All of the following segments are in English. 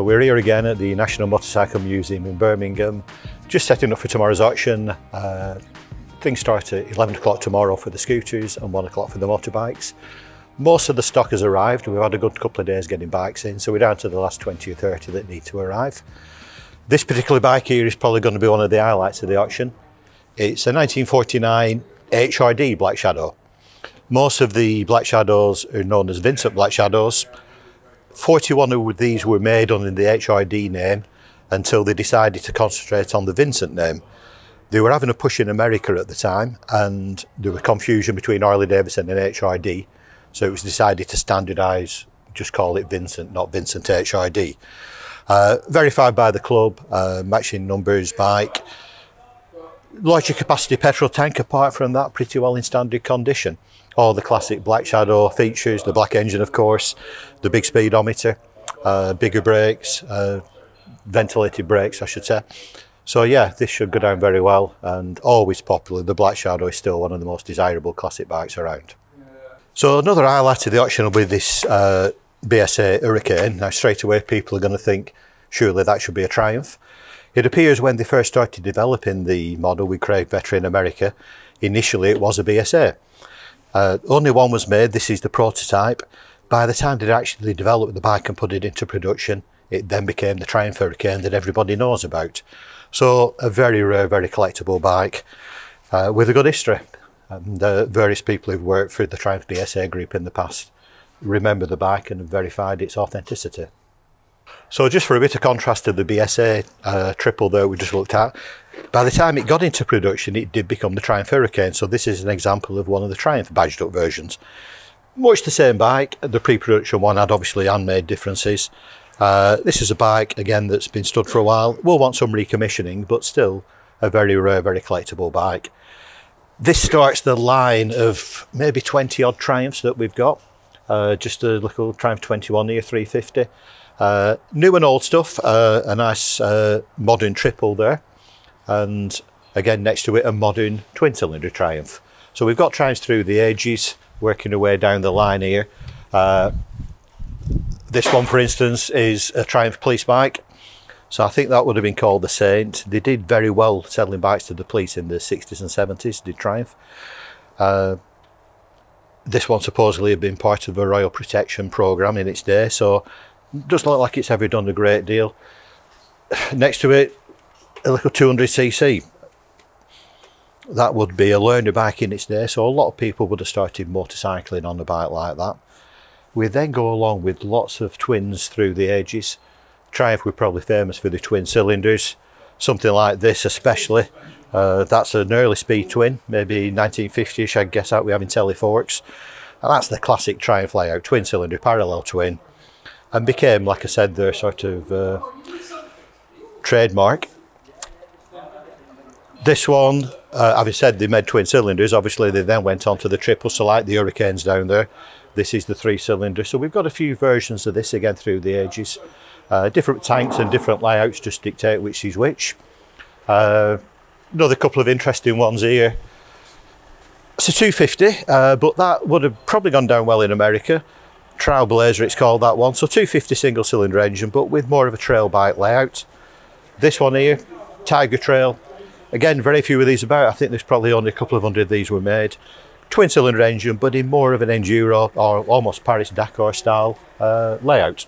So we're here again at the National Motorcycle Museum in Birmingham, just setting up for tomorrow's auction. Uh, things start at 11 o'clock tomorrow for the scooters and 1 o'clock for the motorbikes. Most of the stock has arrived. We've had a good couple of days getting bikes in, so we're down to the last 20 or 30 that need to arrive. This particular bike here is probably going to be one of the highlights of the auction. It's a 1949 HRD Black Shadow. Most of the Black Shadows are known as Vincent Black Shadows. 41 of these were made under the HRD name until they decided to concentrate on the Vincent name. They were having a push in America at the time and there was confusion between Harley Davidson and HRD. So it was decided to standardise, just call it Vincent, not Vincent HRD. Uh, verified by the club, uh, matching numbers, bike. Larger capacity petrol tank, apart from that, pretty well in standard condition all the classic Black Shadow features, the black engine of course, the big speedometer, uh, bigger brakes, uh, ventilated brakes I should say. So yeah, this should go down very well and always popular. The Black Shadow is still one of the most desirable classic bikes around. So another highlight of the auction will be this uh, BSA Hurricane. Now straight away people are going to think surely that should be a Triumph. It appears when they first started developing the model with Craig Vetter in America, initially it was a BSA. Uh, only one was made, this is the prototype. By the time they'd actually developed the bike and put it into production, it then became the Triumph Hurricane that everybody knows about. So a very rare, very collectible bike uh, with a good history. And uh, various people who've worked for the Triumph BSA group in the past remember the bike and have verified its authenticity. So just for a bit of contrast to the BSA uh, triple that we just looked at, by the time it got into production, it did become the Triumph Hurricane. So this is an example of one of the Triumph badged up versions. Much the same bike. The pre-production one had obviously handmade differences. Uh, this is a bike, again, that's been stood for a while. Will want some recommissioning, but still a very rare, very collectible bike. This starts the line of maybe 20 odd Triumphs that we've got. Uh, just a little Triumph 21 here, 350. Uh, new and old stuff, uh, a nice uh, modern triple there and again next to it a modern twin cylinder Triumph. So we've got Triumphs through the ages working our way down the line here. Uh, this one for instance is a Triumph police bike. So I think that would have been called the Saint. They did very well selling bikes to the police in the 60s and 70s, did Triumph. Uh, this one supposedly had been part of a royal protection program in its day, so doesn't look like it's ever done a great deal. Next to it, a little 200cc. That would be a learner bike in its day, so a lot of people would have started motorcycling on a bike like that. We then go along with lots of twins through the ages. Triumph were probably famous for the twin cylinders, something like this especially. Uh, that's an early speed twin, maybe 1950ish, I'd guess out we have in Teleforks. And that's the classic Triumph layout, twin cylinder, parallel twin. And became, like I said, their sort of uh, trademark. This one, uh, having said they made twin cylinders, obviously they then went on to the triple, so like the Hurricanes down there, this is the three cylinder. So we've got a few versions of this again through the ages. Uh, different tanks and different layouts just dictate which is which. Uh, another couple of interesting ones here. It's a 250, uh, but that would have probably gone down well in America. Trailblazer, it's called that one. So 250 single cylinder engine, but with more of a trail bike layout. This one here, Tiger Trail, Again, very few of these about. I think there's probably only a couple of hundred of these were made. Twin cylinder engine, but in more of an enduro or almost Paris Dakar style uh, layout.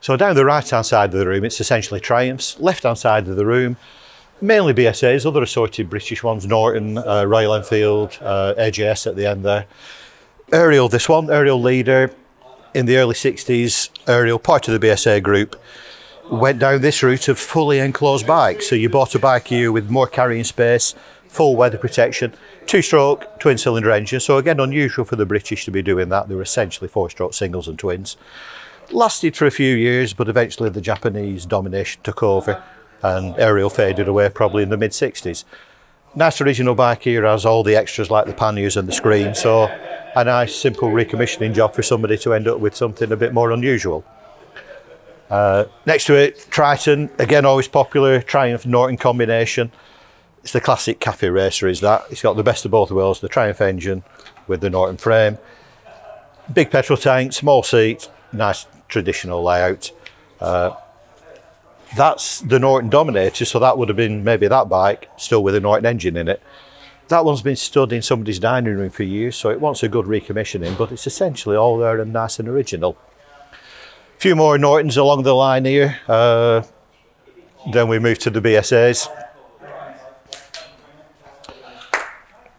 So down the right hand side of the room, it's essentially Triumphs. Left hand side of the room, mainly BSAs, other assorted British ones, Norton, uh, Royal Enfield, uh, AJS at the end there. Ariel, this one, Ariel Leader, in the early 60s, Ariel, part of the BSA group, went down this route of fully enclosed bikes. So you bought a bike here with more carrying space, full weather protection, two-stroke twin cylinder engine. So again, unusual for the British to be doing that. They were essentially four-stroke singles and twins. Lasted for a few years, but eventually the Japanese domination took over and Ariel faded away probably in the mid-60s. Nice original bike here has all the extras like the panniers and the screen. So a nice simple recommissioning job for somebody to end up with something a bit more unusual. Uh, next to it, Triton, again always popular, Triumph Norton combination. It's the classic cafe racer is that. It's got the best of both worlds, the Triumph engine with the Norton frame. Big petrol tank, small seat, nice traditional layout. Uh, That's the Norton Dominator, so that would have been maybe that bike, still with a Norton engine in it. That one's been stood in somebody's dining room for years, so it wants a good recommissioning, but it's essentially all there and nice and original. A few more Nortons along the line here. Uh, then we move to the BSAs.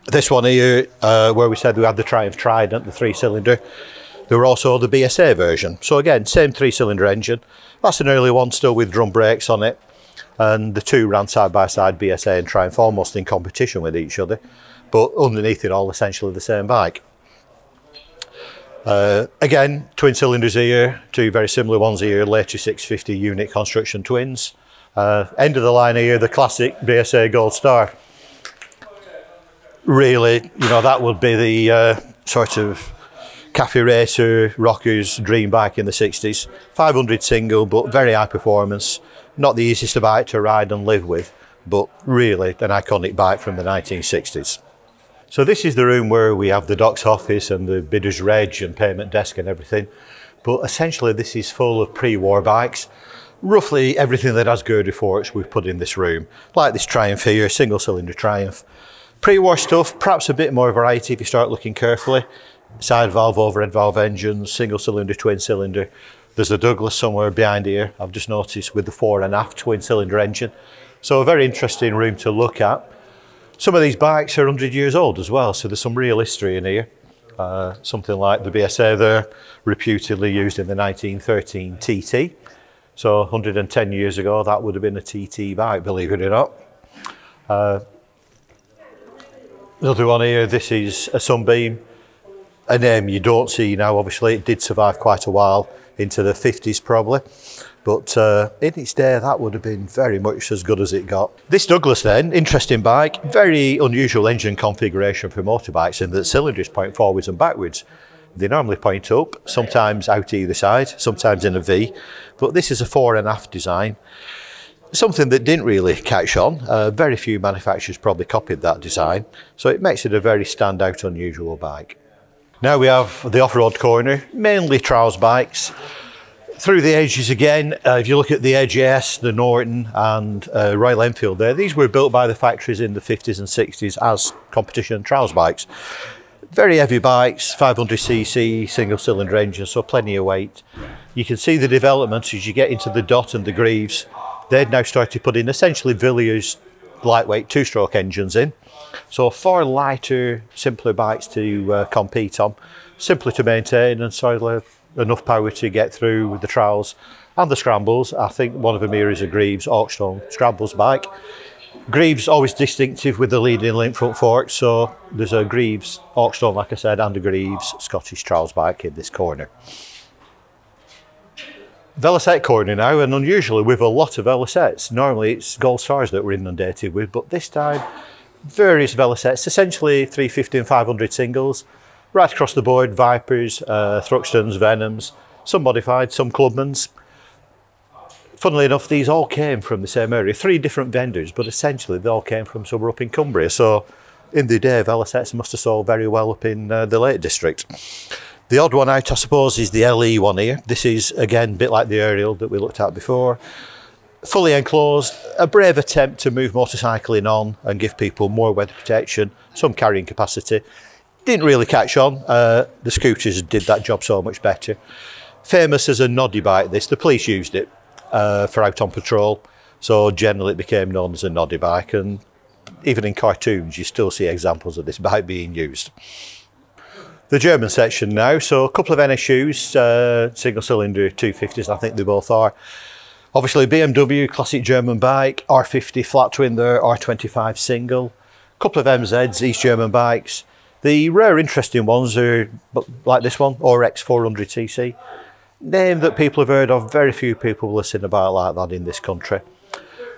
This one here, uh, where we said we had the Triumph Trident, the three cylinder, there were also the BSA version. So again, same three cylinder engine. That's an early one, still with drum brakes on it. And the two ran side by side, BSA and Triumph, almost in competition with each other. But underneath it all, essentially the same bike. Uh, again, twin cylinders here, two very similar ones here, later 650 unit construction twins. Uh, end of the line here, the classic BSA Gold Star really, you know, that would be the uh, sort of cafe racer rocker's dream bike in the 60s. 500 single, but very high performance. Not the easiest bike to ride and live with, but really an iconic bike from the 1960s. So this is the room where we have the doc's office and the bidder's reg and payment desk and everything. But essentially this is full of pre-war bikes. Roughly everything that has girder forks we've put in this room. Like this Triumph here, single cylinder Triumph. Pre-war stuff, perhaps a bit more variety if you start looking carefully. Side valve, overhead valve engines, single cylinder, twin cylinder. There's a Douglas somewhere behind here, I've just noticed, with the fore and aft twin cylinder engine. So a very interesting room to look at. Some of these bikes are 100 years old as well, so there's some real history in here. Uh, something like the BSA there, reputedly used in the 1913 TT. So 110 years ago, that would have been a TT bike, believe it or not. Uh, Another one here, this is a Sunbeam, a name you don't see now, obviously. It did survive quite a while, into the 50s probably. But uh, in its day, that would have been very much as good as it got. This Douglas then, interesting bike, very unusual engine configuration for motorbikes in that cylinders point forwards and backwards. They normally point up, sometimes out either side, sometimes in a V, but this is a fore and aft design. Something that didn't really catch on. Uh, very few manufacturers probably copied that design, so it makes it a very standout, unusual bike. Now we have the off-road corner, mainly trials bikes. Through the ages again, uh, if you look at the AJS, the Norton and uh, Royal Enfield there, these were built by the factories in the 50s and 60s as competition trials bikes. Very heavy bikes, 500cc, single cylinder engine, so plenty of weight. You can see the development as you get into the Dot and the Greaves They'd now started putting essentially Villiers lightweight two-stroke engines in. So far lighter, simpler bikes to uh, compete on, simpler to maintain and so enough power to get through with the trials and the scrambles. I think one of them here is a Greaves Hawkstone scrambles bike. Greaves always distinctive with the leading link front fork, so there's a Greaves Hawkstone, like I said, and a Greaves Scottish trials bike in this corner. Velocette corner now, and unusually with a lot of Velocettes. Normally it's Gold Stars that we're inundated with, but this time various Velocettes, essentially 350 and 500 singles, right across the board, Vipers, uh, Thruxtons, Venoms, some modified, some Clubmans. Funnily enough, these all came from the same area, three different vendors, but essentially they all came from somewhere up in Cumbria. So in the day, Velocettes must have sold very well up in uh, the Lake District. The odd one out, I suppose, is the LE one here. This is, again, a bit like the Ariel that we looked at before. Fully enclosed, a brave attempt to move motorcycling on and give people more weather protection, some carrying capacity. Didn't really catch on. Uh, the scooters did that job so much better. Famous as a noddy bike, this. The police used it uh, for out on patrol. So generally it became known as a noddy bike. And even in cartoons, you still see examples of this bike being used the German section now. So a couple of NSUs, uh, single cylinder 250s, I think they both are. Obviously BMW, classic German bike, R50 flat twin there, R25 single. A couple of MZs, East German bikes. The rare interesting ones are like this one, RX 400cc. Name that people have heard of, very few people listen about like that in this country.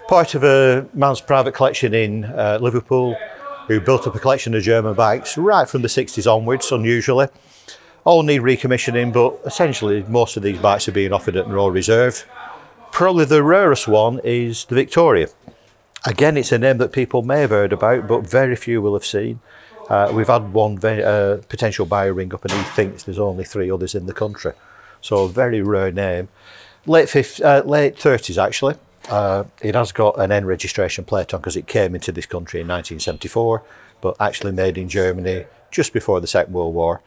Part of a man's private collection in uh, Liverpool, who built up a collection of German bikes right from the 60s onwards, unusually. All need recommissioning, but essentially most of these bikes are being offered at the Royal Reserve. Probably the rarest one is the Victoria. Again, it's a name that people may have heard about, but very few will have seen. Uh, we've had one uh, potential buyer ring up and he thinks there's only three others in the country. So a very rare name. Late, 50, uh, late 30s actually. Uh, it has got an N registration plate on because it came into this country in 1974, but actually made in Germany just before the Second World War.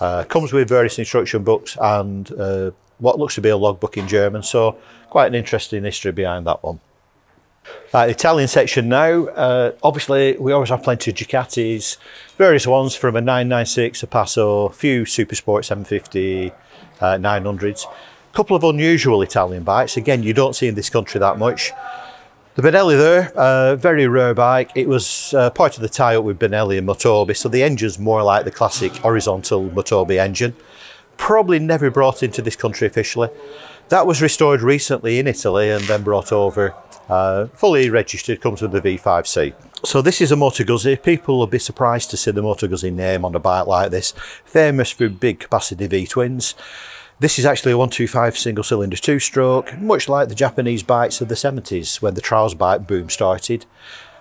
Uh, comes with various instruction books and uh, what looks to be a logbook in German, so quite an interesting history behind that one. Uh, Italian section now, uh, obviously we always have plenty of Ducatis, various ones from a 996, a Paso, a few Supersport 750, uh, 900s. Couple of unusual Italian bikes, again you don't see in this country that much. The Benelli there, uh, very rare bike. It was uh, part of the tie-up with Benelli and Motobi, so the engine's more like the classic horizontal Motobi engine. Probably never brought into this country officially. That was restored recently in Italy and then brought over uh, fully registered, comes with the V5C. So this is a Moto Guzzi. People will be surprised to see the Moto Guzzi name on a bike like this. Famous for big capacity V-twins. This is actually a 125 single cylinder two stroke, much like the Japanese bikes of the 70s when the trials bike boom started.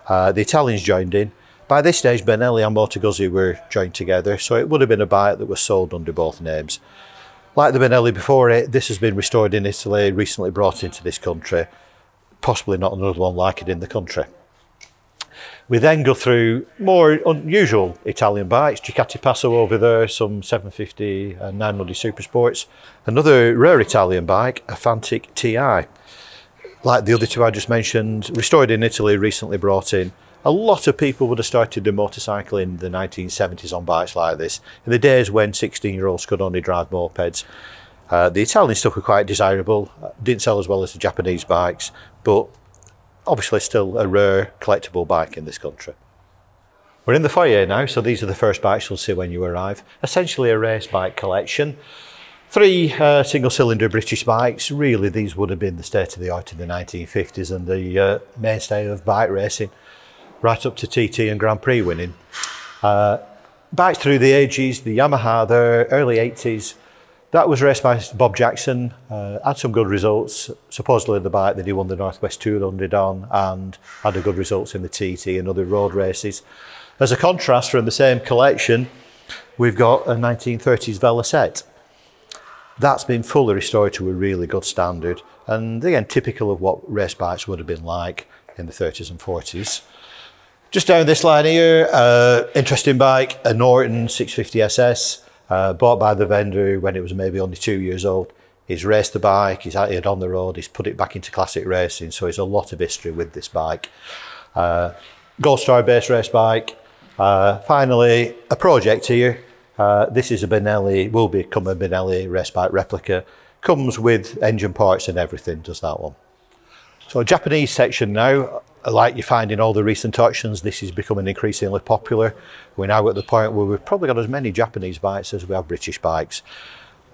Uh, the Italians joined in. By this stage, Benelli and Moto Guzzi were joined together, so it would have been a bike that was sold under both names. Like the Benelli before it, this has been restored in Italy, recently brought into this country. Possibly not another one like it in the country. We then go through more unusual Italian bikes, Ducati Paso over there, some 750 and 900 Super Sports. Another rare Italian bike, a Fantic TI. Like the other two I just mentioned, restored in Italy, recently brought in. A lot of people would have started their motorcycle in the 1970s on bikes like this, in the days when 16-year-olds could only drive mopeds. Uh, the Italian stuff were quite desirable, didn't sell as well as the Japanese bikes, but obviously still a rare collectible bike in this country. We're in the foyer now, so these are the first bikes you'll see when you arrive. Essentially a race bike collection. Three uh, single-cylinder British bikes. Really, these would have been the state of the art in the 1950s and the uh, mainstay of bike racing, right up to TT and Grand Prix winning. Uh, bikes through the ages, the Yamaha the early 80s, that was raced by Bob Jackson, uh, had some good results, supposedly the bike that he won the Northwest 200 on and had a good results in the TT and other road races. As a contrast from the same collection, we've got a 1930s Velocette. That's been fully restored to a really good standard and again typical of what race bikes would have been like in the 30s and 40s. Just down this line here, uh, interesting bike, a Norton 650 SS uh, bought by the vendor when it was maybe only two years old. He's raced the bike, he's had it on the road, he's put it back into classic racing, so there's a lot of history with this bike. Uh, Gold Star base race bike. Uh, finally, a project here. Uh, this is a Benelli, will become a Benelli race bike replica. Comes with engine parts and everything, does that one. So Japanese section now, uh, like you find in all the recent auctions, this is becoming increasingly popular. We're now at the point where we've probably got as many Japanese bikes as we have British bikes.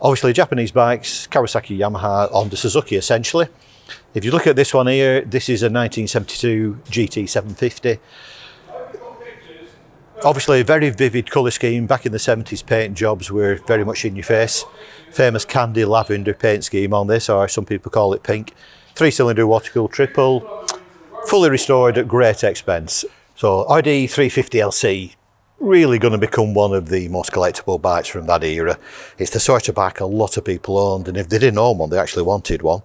Obviously Japanese bikes, Kawasaki, Yamaha, Honda, Suzuki essentially. If you look at this one here, this is a 1972 GT 750. Obviously a very vivid colour scheme. Back in the 70s paint jobs were very much in your face. Famous candy lavender paint scheme on this, or some people call it pink. Three cylinder water cooled triple, fully restored at great expense. So RD 350LC, really going to become one of the most collectible bikes from that era. It's the sort of bike a lot of people owned, and if they didn't own one, they actually wanted one.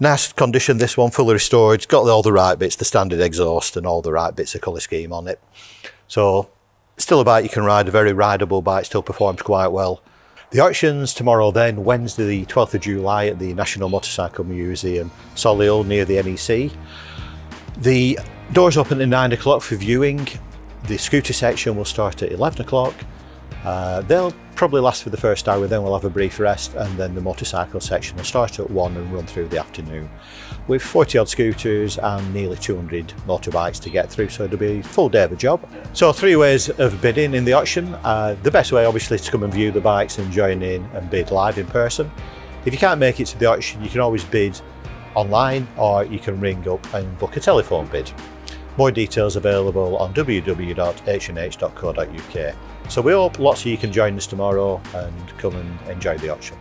Nice condition, this one, fully restored. It's got all the right bits, the standard exhaust and all the right bits of colour scheme on it. So, still a bike you can ride, a very rideable bike, still performs quite well. The auction's tomorrow then, Wednesday the 12th of July at the National Motorcycle Museum, Solihull near the NEC. The doors open at 9 o'clock for viewing. The scooter section will start at 11 o'clock. Uh, they'll probably last for the first hour, then we'll have a brief rest, and then the motorcycle section will start at 1 and run through the afternoon. With 40 odd scooters and nearly 200 motorbikes to get through, so it'll be a full day of a job. So, three ways of bidding in the auction. Uh, the best way, obviously, is to come and view the bikes and join in and bid live in person. If you can't make it to the auction, you can always bid online or you can ring up and book a telephone bid. More details available on www.hnh.co.uk. So we hope lots of you can join us tomorrow and come and enjoy the auction.